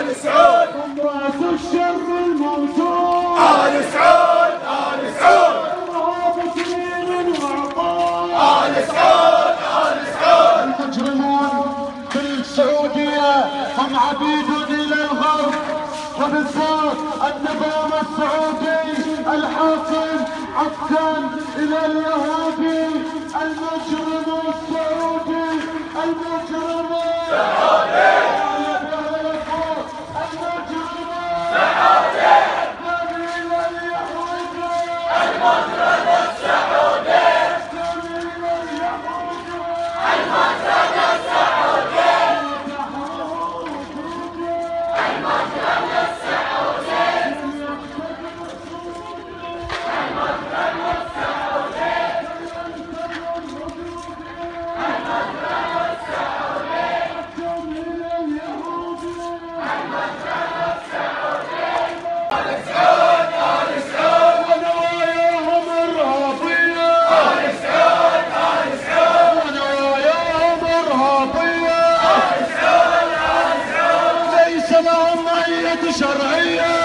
آل سعود. راس الشر الموجود آل سعود آل سعود. الله مسلم وعطاء آل سعود آل سعود. المجرمون في السعودية هم عبيد إلى الغرب وبالذات النظام السعودي الحاكم عبدا إلى اليهودي أي شرعية.